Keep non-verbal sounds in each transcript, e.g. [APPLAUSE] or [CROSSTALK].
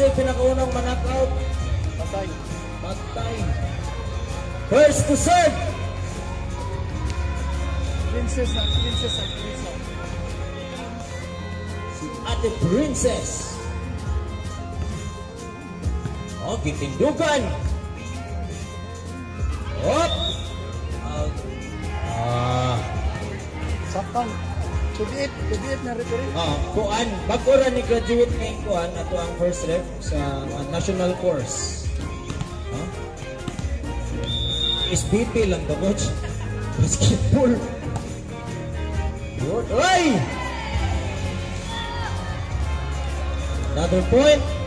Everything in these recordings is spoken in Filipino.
Siyempre, pinakaunang manakaw. Patay. Patay. First to serve. po ang first rep sa uh, national course. Huh? Is BP lang ba, coach? [LAUGHS] Basketball. Ay! Another point.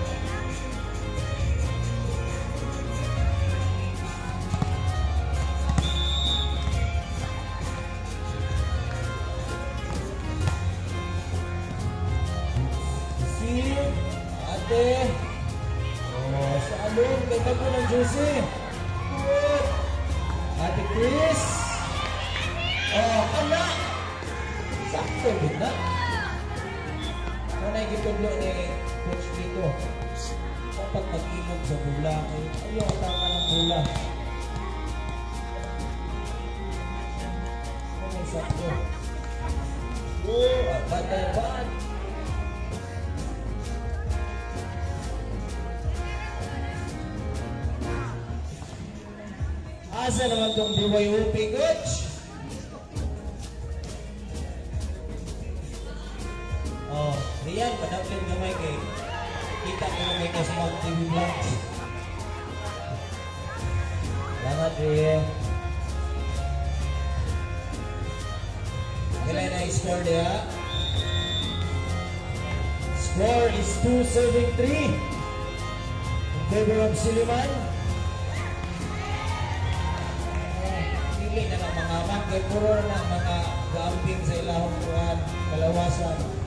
pagpili na ng mga market, puro ng mga gambing sa ilahong buwan, kalawasan, ano.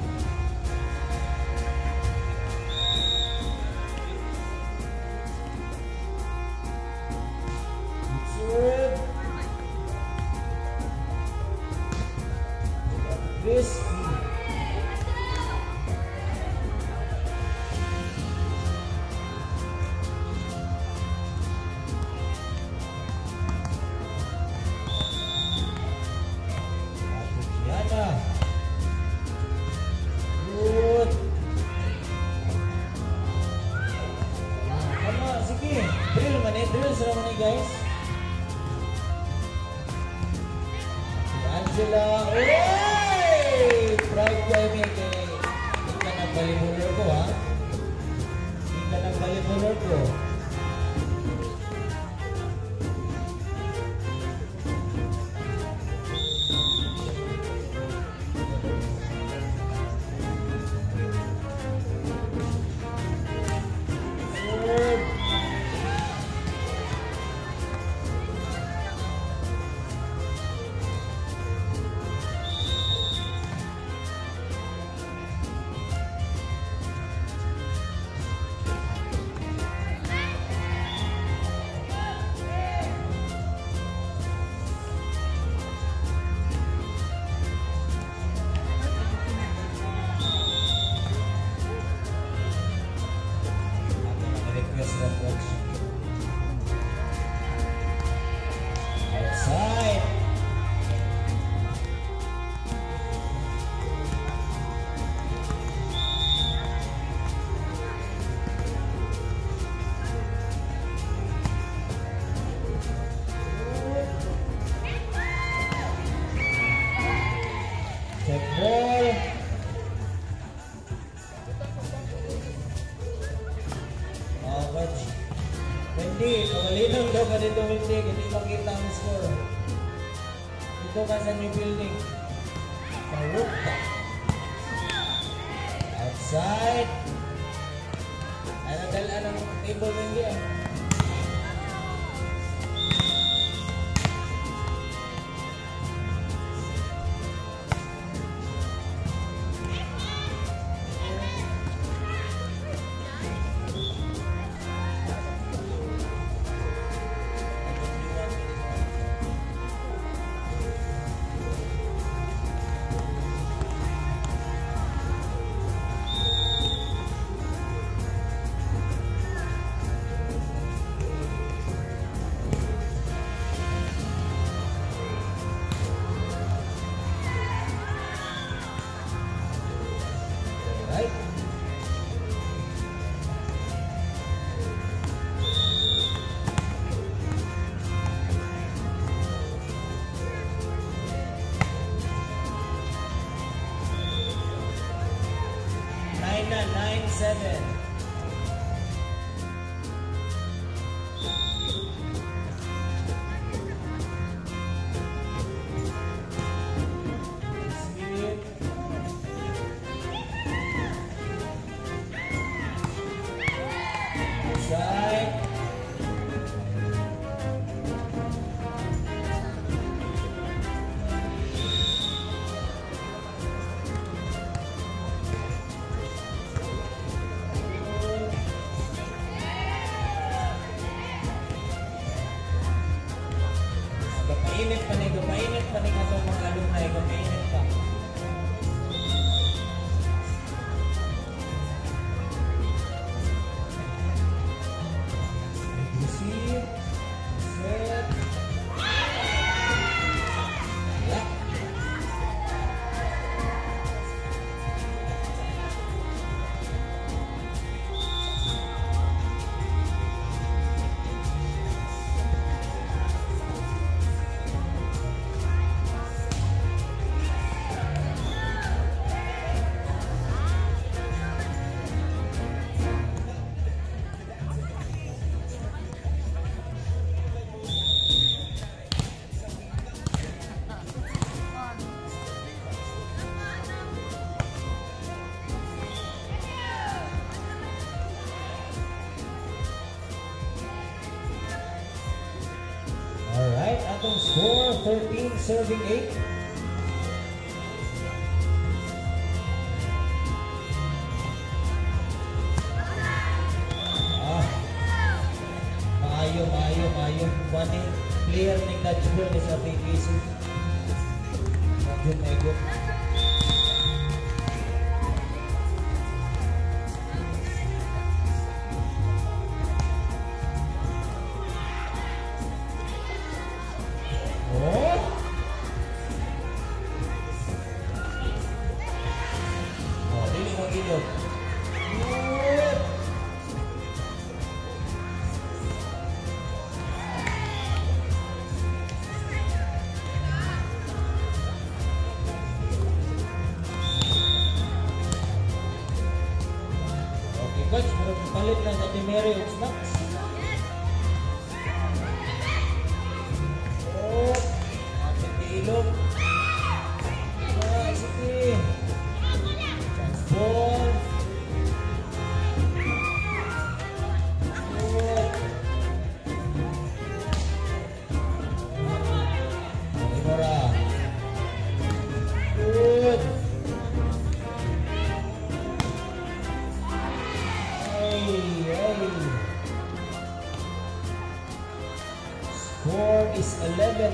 13, serving 8.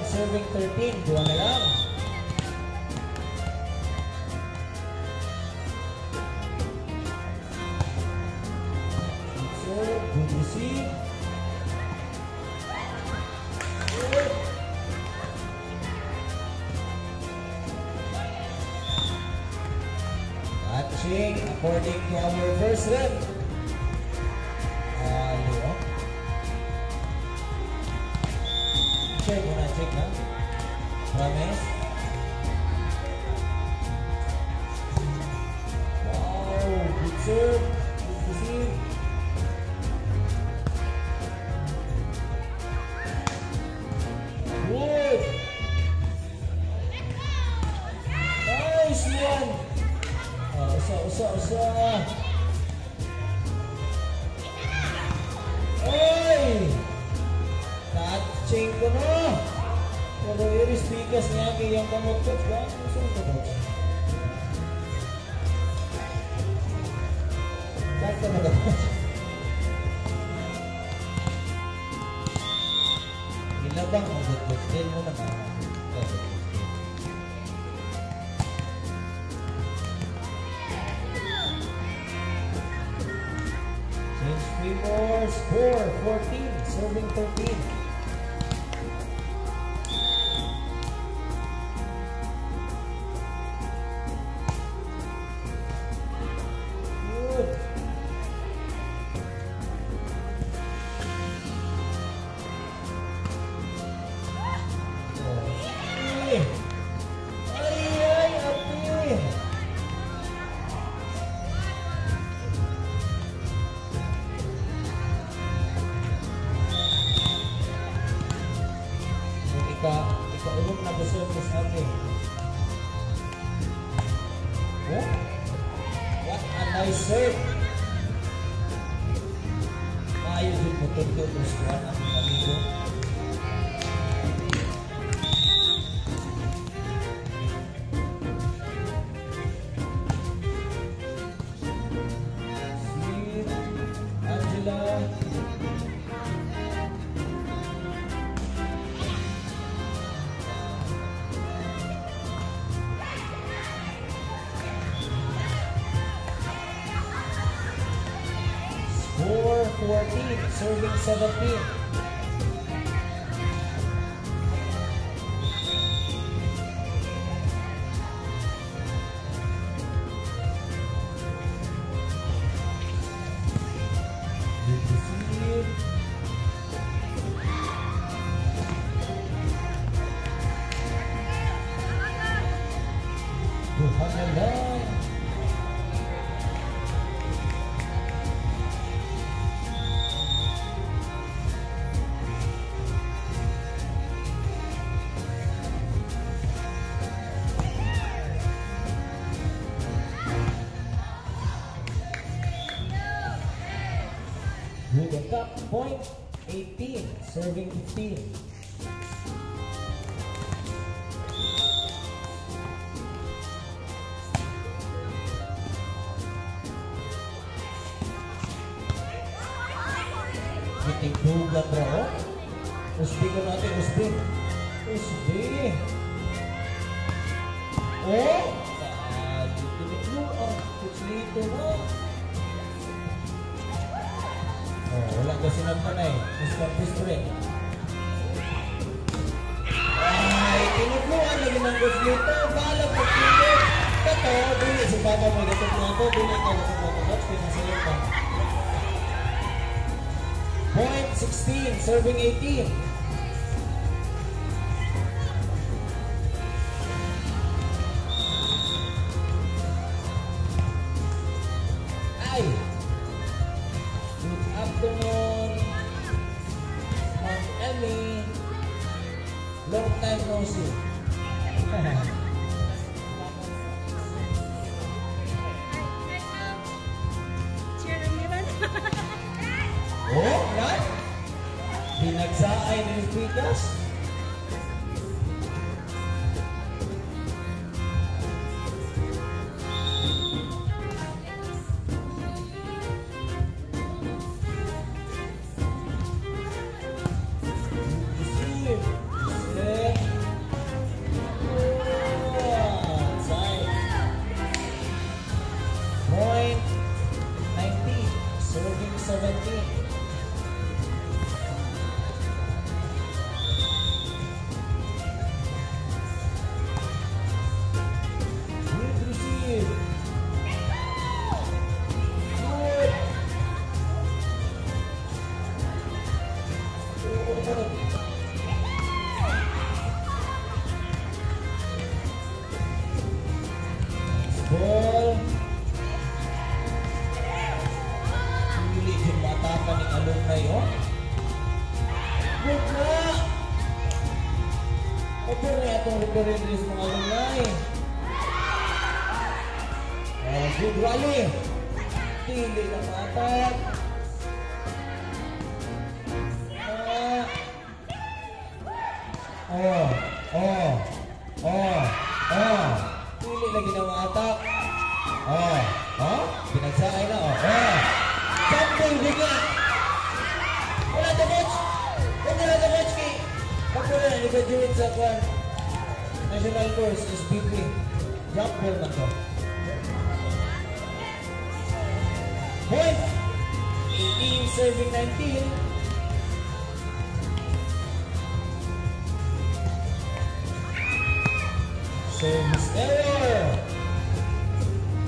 serving 13. Buwan na lang. Three more, score 14, serving 13. Point 18, serving 15. Biting bugat bro. May gatong na ako. Coach, pinasaya pa. Point 16, serving 18. Ay! Good afternoon, Ma'am Emmy. Long time no see. [LAUGHS] weakness. Sa mga alumni. Oh, good rally. Pili na matak. Ah. Oh, oh, oh, oh. Pili na matak. Oh, oh, pinagsaay na, oh. Oh, jumping bigla. Wala to coach. Wala na coach kay. Ako na, nag-graduate sa kwan. National course, SPP. Jumper na to. Point. 18 serving 19. Service error.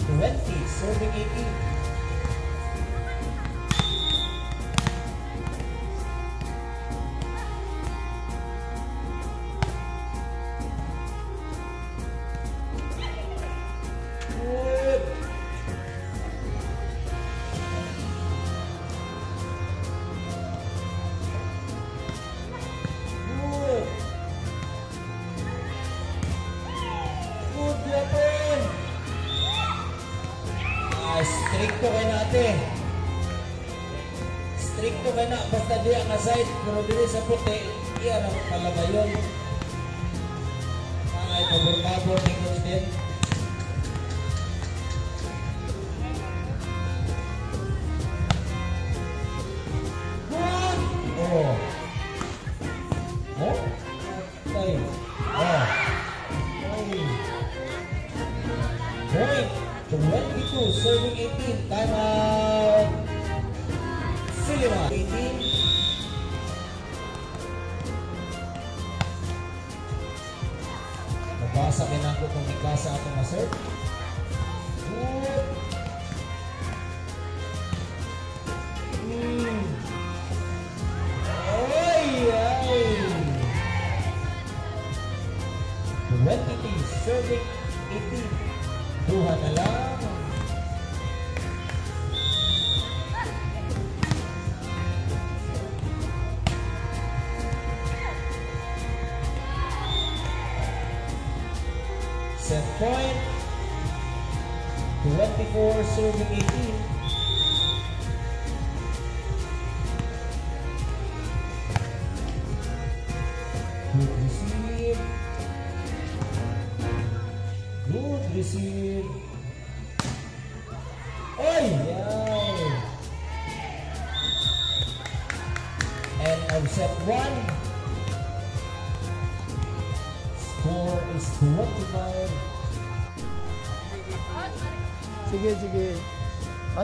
20 serving 18. ah. Nagpasa kinangkot ng bigkas sa atong maserve.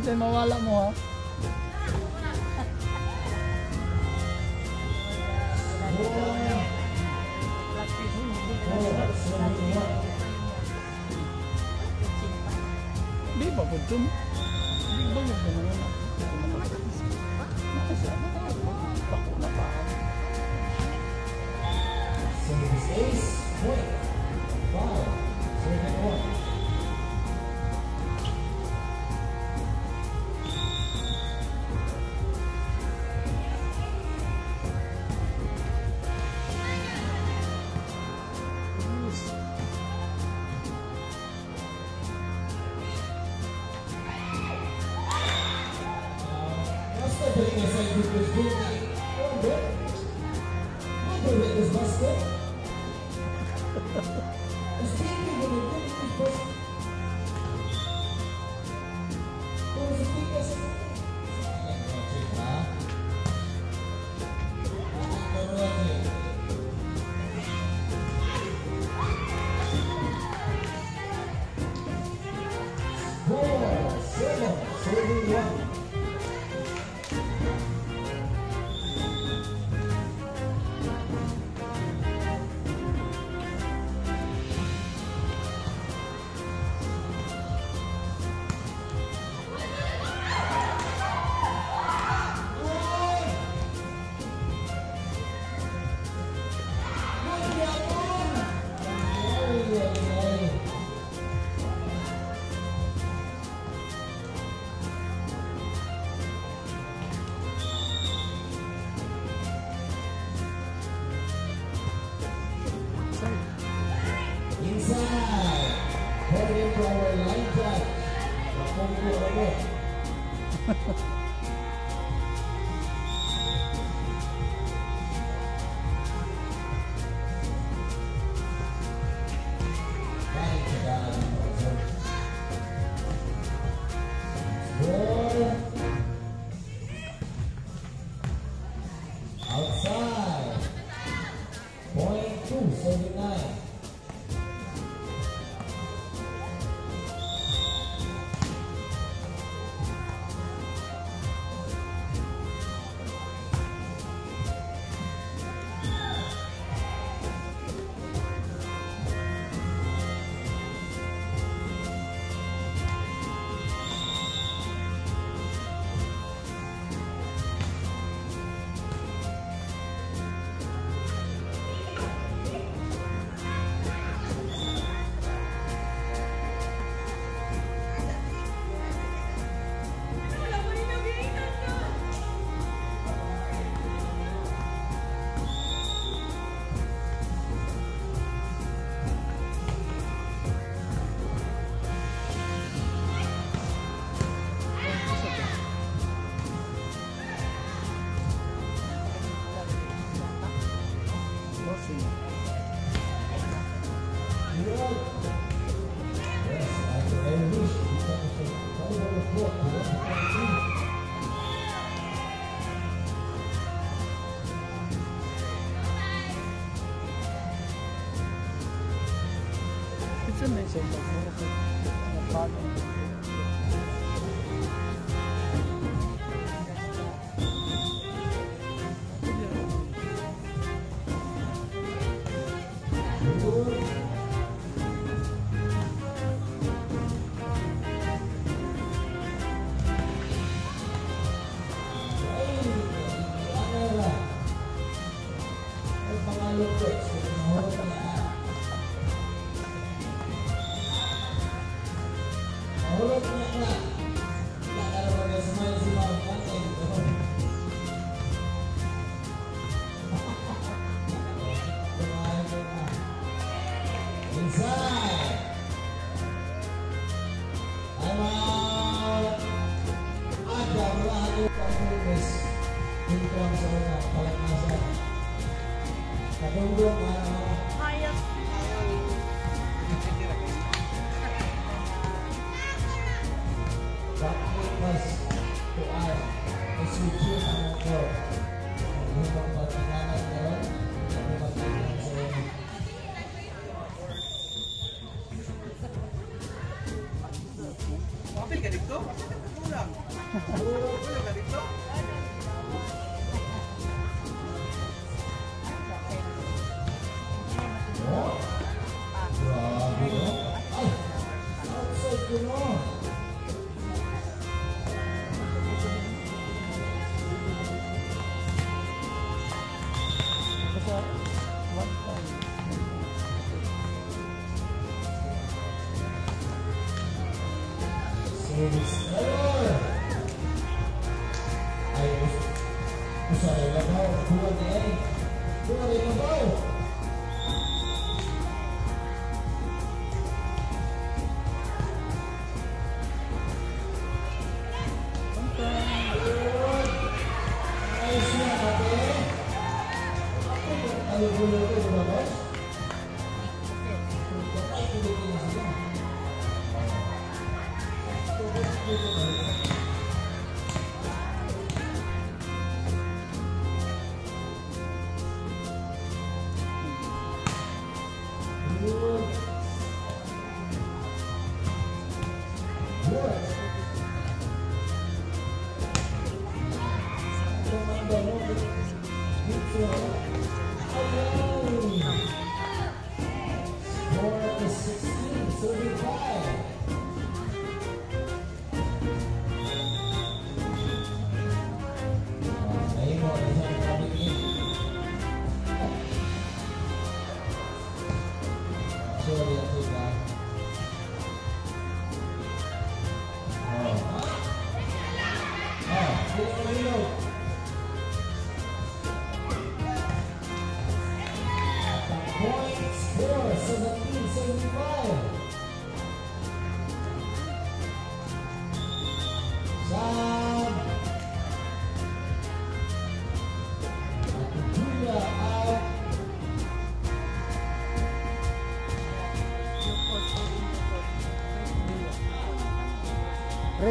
Ate, mawala mo ha. Di ba po ito? Di ba mo ba naman? Nakasama na ako. Na pa. Save space. Wait. in for a light drive. Você a tá vendo?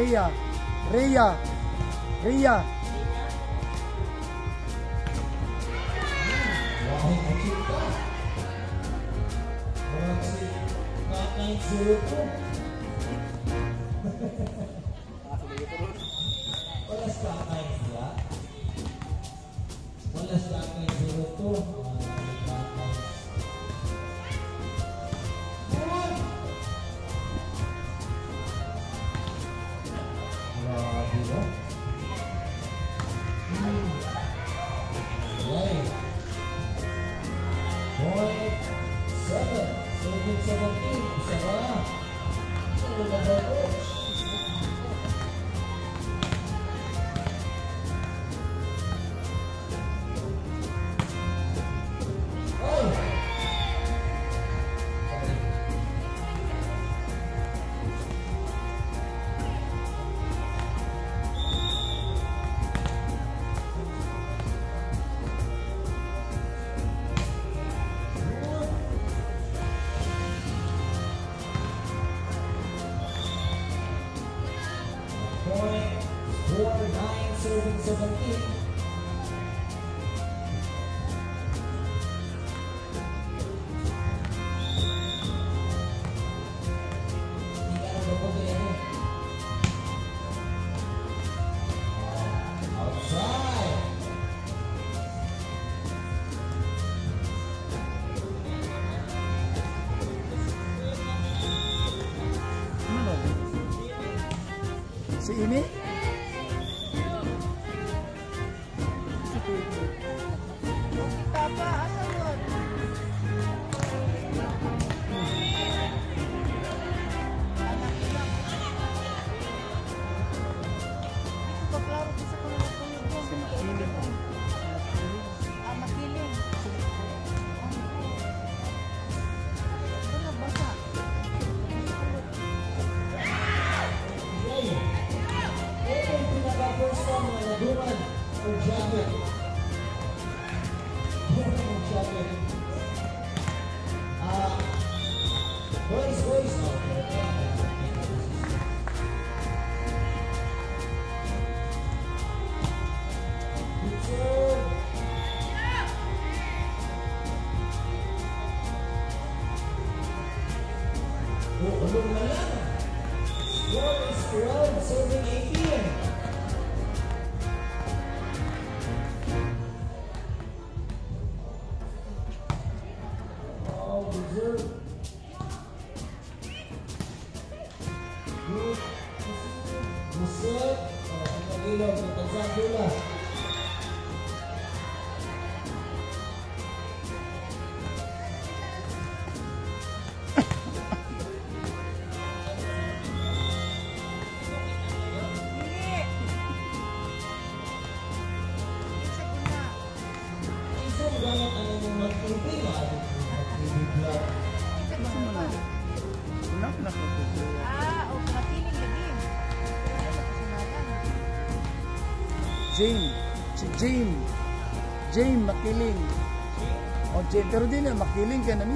Rhea, Rhea, Rhea. Lumbong na lang. Lawrence Perron, serving 18. Pero di na, makiling ka na.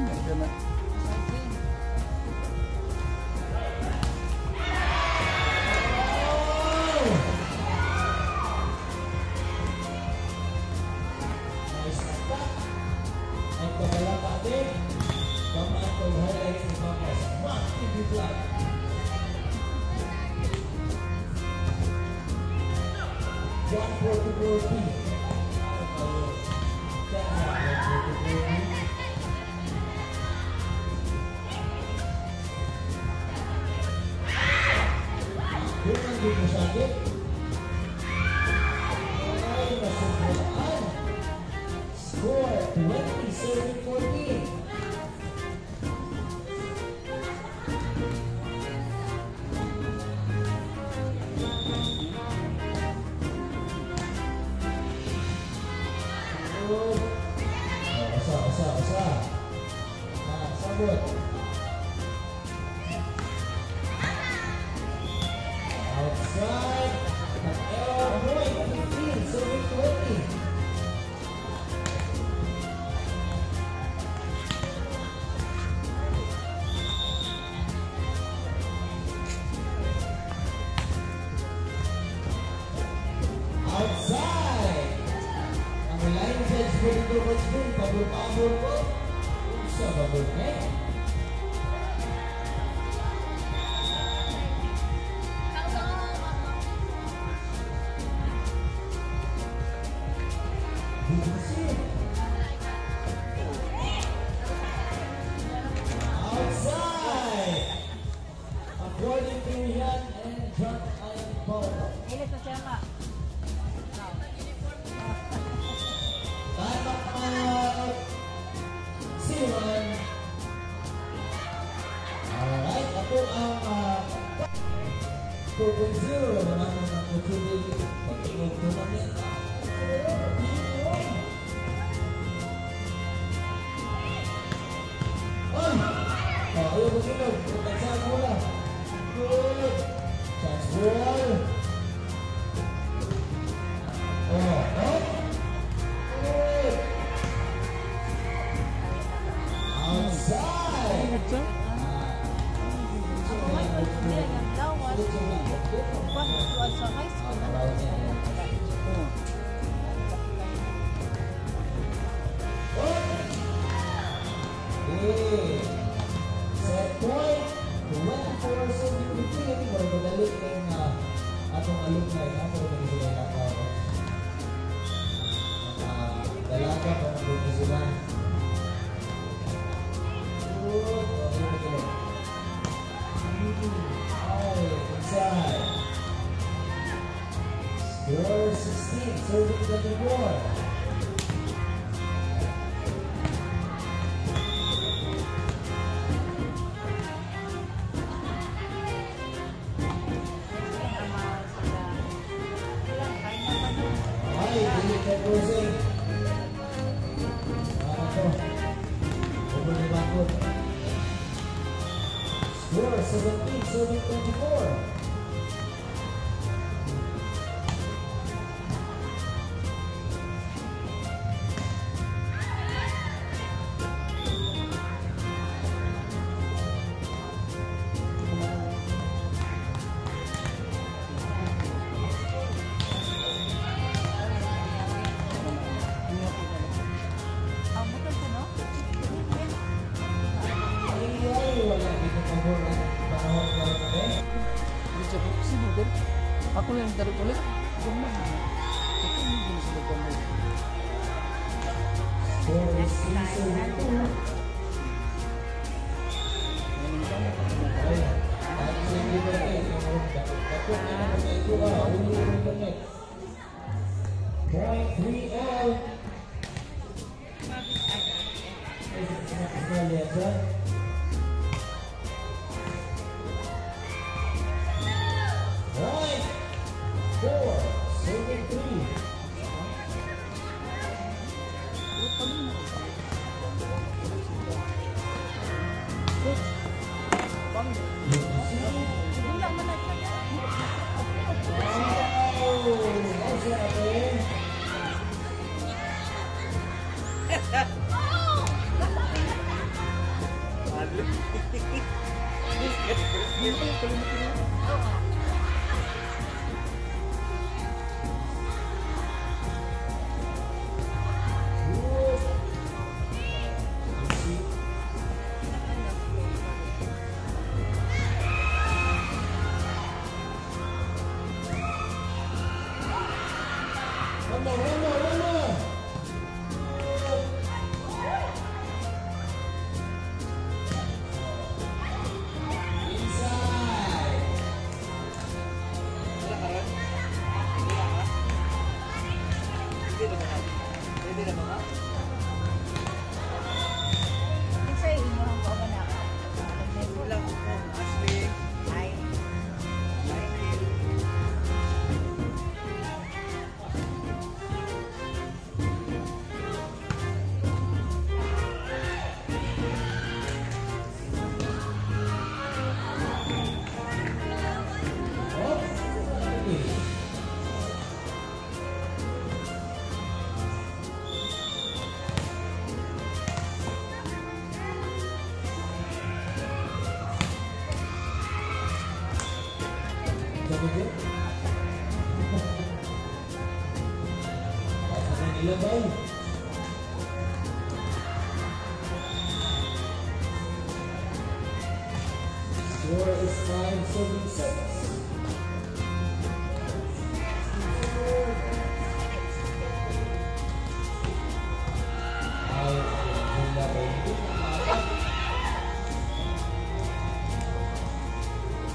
Thank you. Good. That's good.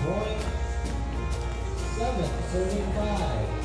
Point seven, serving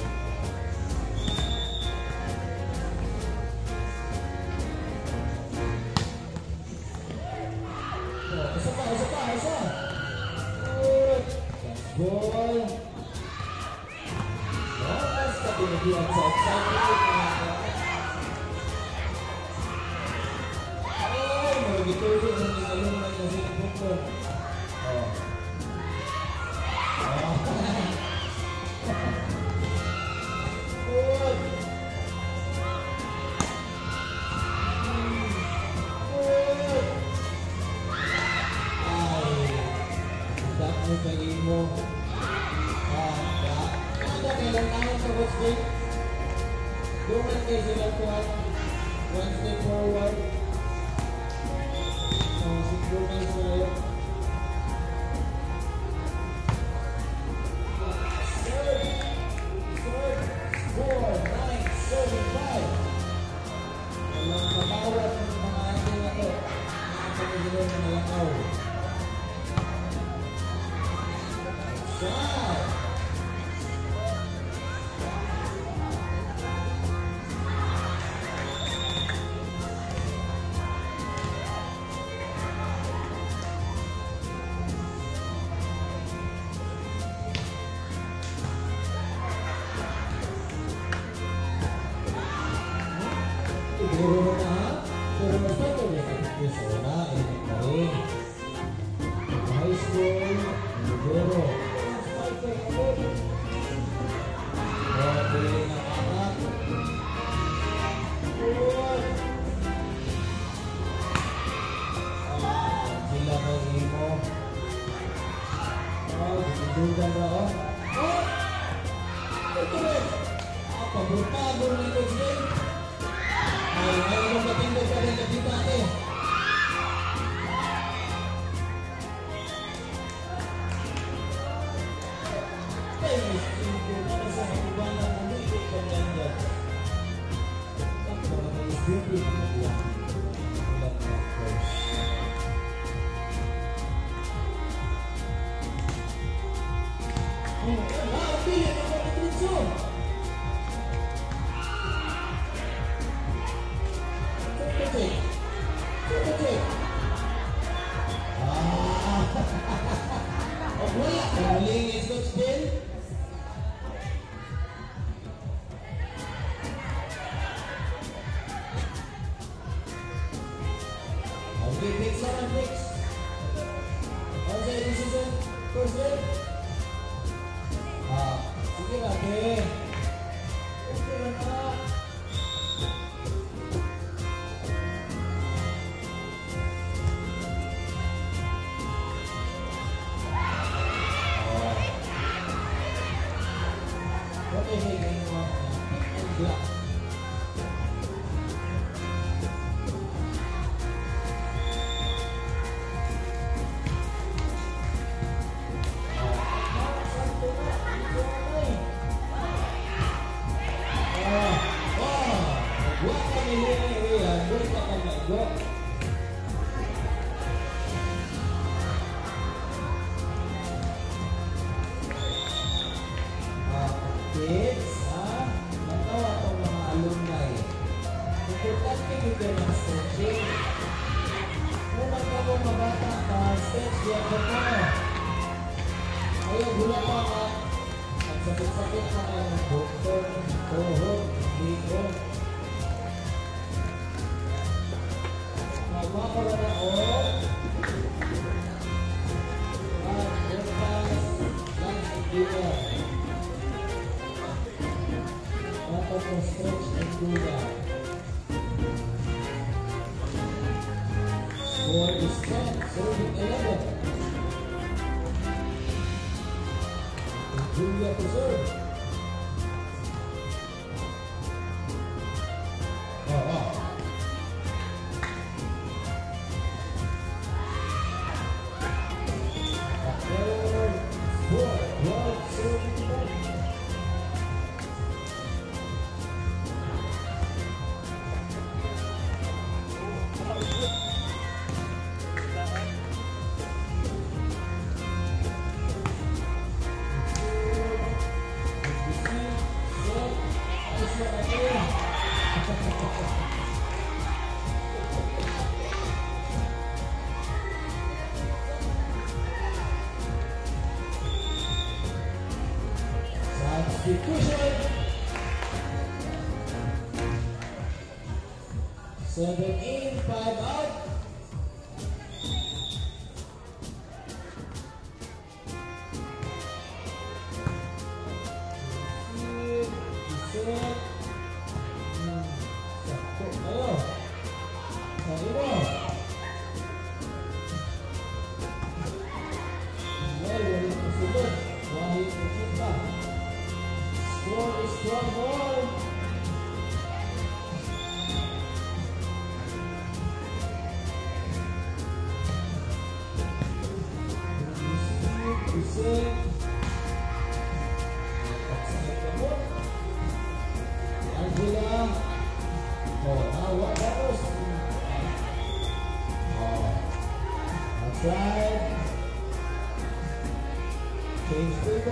level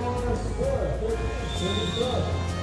on our score, 13,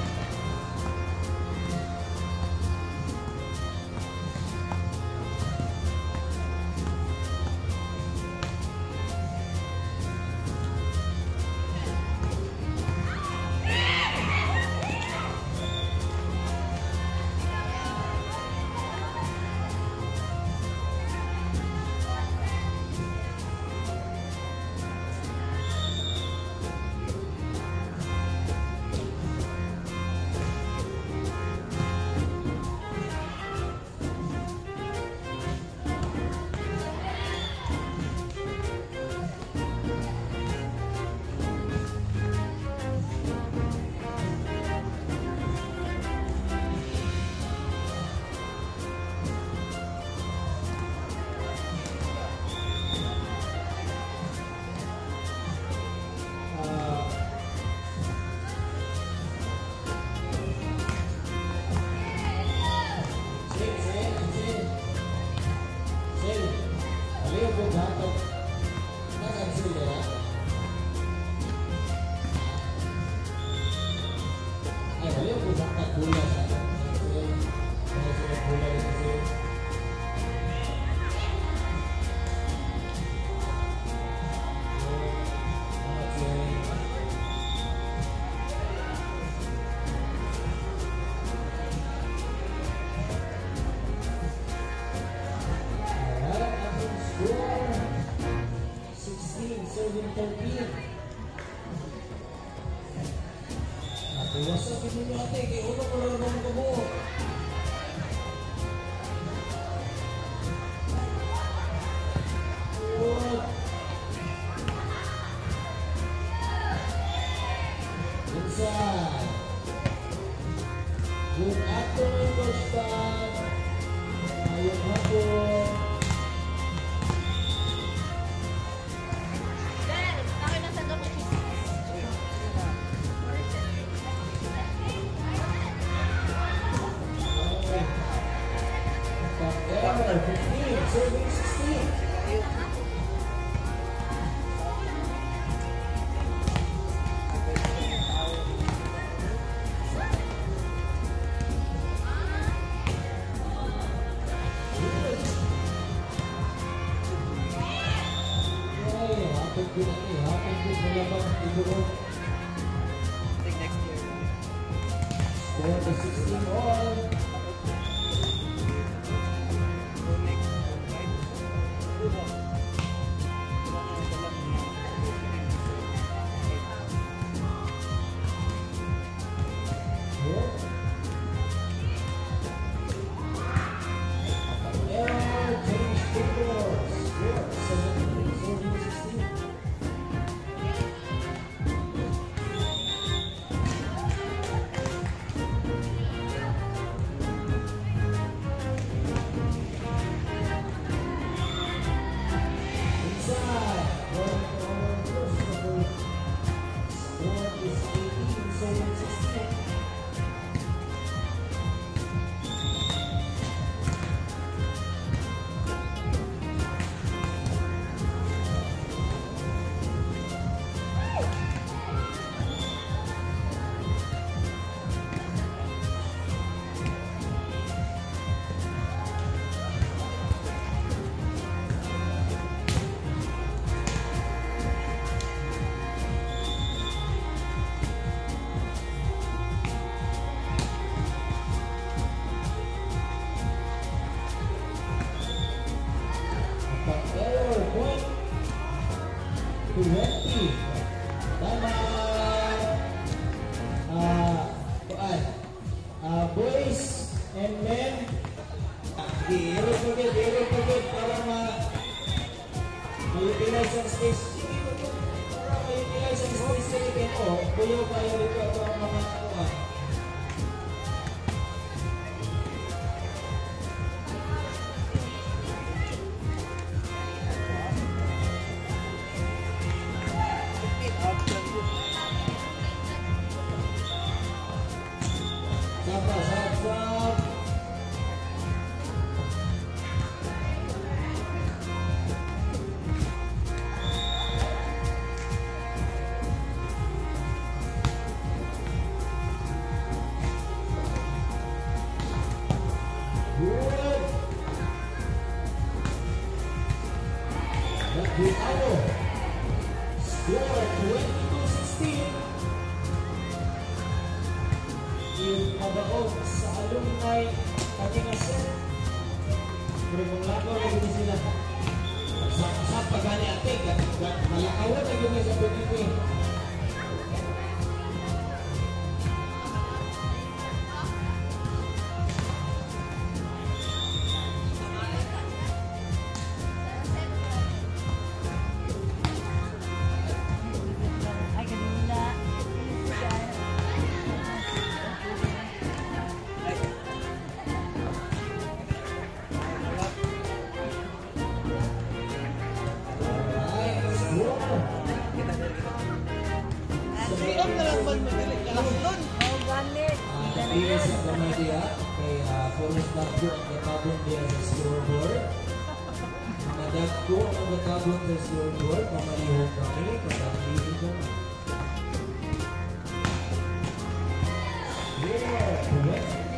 Yeah, correct.